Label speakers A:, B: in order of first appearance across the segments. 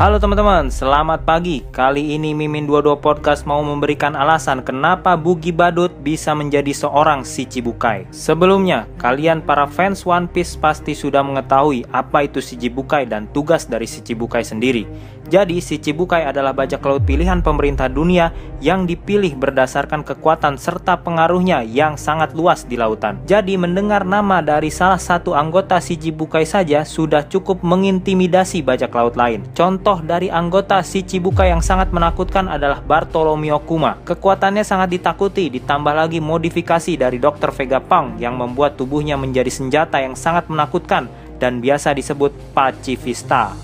A: Halo teman-teman, selamat pagi. Kali ini Mimin 22 Podcast mau memberikan alasan kenapa Bugi Badut bisa menjadi seorang si Cibukai. Sebelumnya, kalian para fans One Piece pasti sudah mengetahui apa itu si Cibukai dan tugas dari si Cibukai sendiri. Jadi, si Cibukai adalah bajak laut pilihan pemerintah dunia yang dipilih berdasarkan kekuatan serta pengaruhnya yang sangat luas di lautan. Jadi, mendengar nama dari salah satu anggota si Cibukai saja sudah cukup mengintimidasi bajak laut lain. Contoh dari anggota si Cibukai yang sangat menakutkan adalah Bartolomeo Kuma. Kekuatannya sangat ditakuti, ditambah lagi modifikasi dari Dr. Vegapunk yang membuat tubuhnya menjadi senjata yang sangat menakutkan dan biasa disebut pacifista.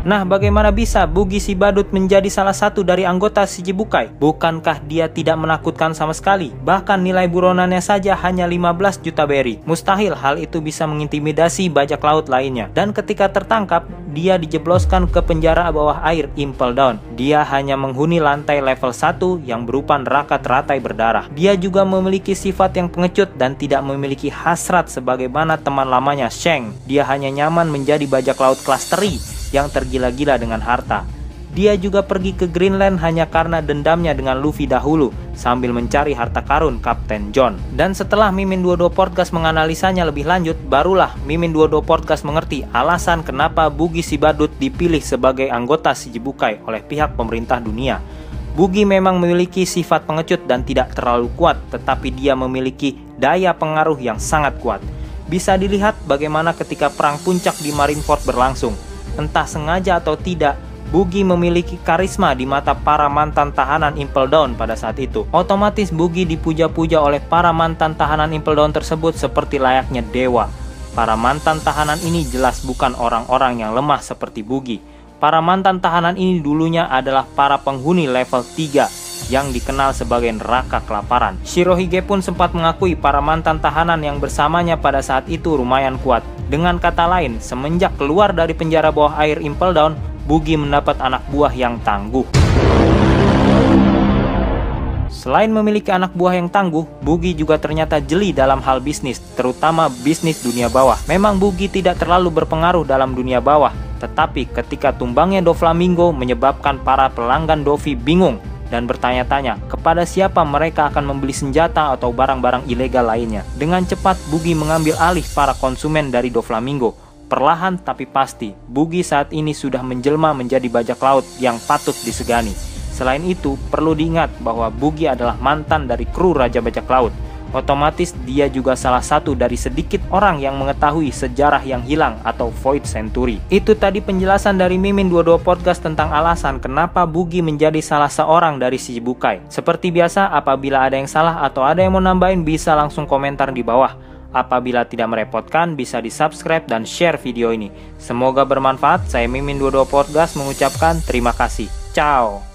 A: Nah, bagaimana bisa Bugi si Badut menjadi salah satu dari anggota si? Bukankah dia tidak menakutkan sama sekali? Bahkan nilai buronannya saja hanya 15 juta beri. Mustahil hal itu bisa mengintimidasi bajak laut lainnya. Dan ketika tertangkap, dia dijebloskan ke penjara bawah air Impel Down. Dia hanya menghuni lantai level 1 yang berupa neraka teratai berdarah. Dia juga memiliki sifat yang pengecut dan tidak memiliki hasrat sebagaimana teman lamanya Sheng. Dia hanya nyaman menjadi bajak laut kelas teri yang tergila-gila dengan harta. Dia juga pergi ke Greenland hanya karena dendamnya dengan Luffy dahulu sambil mencari harta karun Kapten John. Dan setelah Mimin 22 Podcast menganalisanya lebih lanjut, barulah Mimin 22 Podcast mengerti alasan kenapa Bugi si Badut dipilih sebagai anggota si Jibukai oleh pihak pemerintah dunia. Bugi memang memiliki sifat pengecut dan tidak terlalu kuat, tetapi dia memiliki daya pengaruh yang sangat kuat. Bisa dilihat bagaimana ketika perang puncak di Marineford berlangsung Entah sengaja atau tidak, Bugi memiliki karisma di mata para mantan tahanan Impel Down pada saat itu. Otomatis Bugi dipuja-puja oleh para mantan tahanan Impel Down tersebut seperti layaknya dewa. Para mantan tahanan ini jelas bukan orang-orang yang lemah seperti Bugi. Para mantan tahanan ini dulunya adalah para penghuni level 3 yang dikenal sebagai neraka kelaparan. Shirohige pun sempat mengakui para mantan tahanan yang bersamanya pada saat itu lumayan kuat. Dengan kata lain, semenjak keluar dari penjara bawah air Impel Down, Bugi mendapat anak buah yang tangguh. Selain memiliki anak buah yang tangguh, Bugi juga ternyata jeli dalam hal bisnis, terutama bisnis dunia bawah. Memang Bugi tidak terlalu berpengaruh dalam dunia bawah, tetapi ketika tumbangnya Doflamingo menyebabkan para pelanggan Dovi bingung dan bertanya-tanya kepada siapa mereka akan membeli senjata atau barang-barang ilegal lainnya. Dengan cepat, Bugi mengambil alih para konsumen dari Doflamingo. Perlahan tapi pasti, Bugi saat ini sudah menjelma menjadi bajak laut yang patut disegani. Selain itu, perlu diingat bahwa Bugi adalah mantan dari kru Raja Bajak Laut otomatis dia juga salah satu dari sedikit orang yang mengetahui sejarah yang hilang atau Void Century. Itu tadi penjelasan dari Mimin 22 Podcast tentang alasan kenapa Bugi menjadi salah seorang dari si Bukai. Seperti biasa, apabila ada yang salah atau ada yang mau nambahin bisa langsung komentar di bawah. Apabila tidak merepotkan, bisa di subscribe dan share video ini. Semoga bermanfaat. Saya Mimin 22 Podcast mengucapkan terima kasih. Ciao.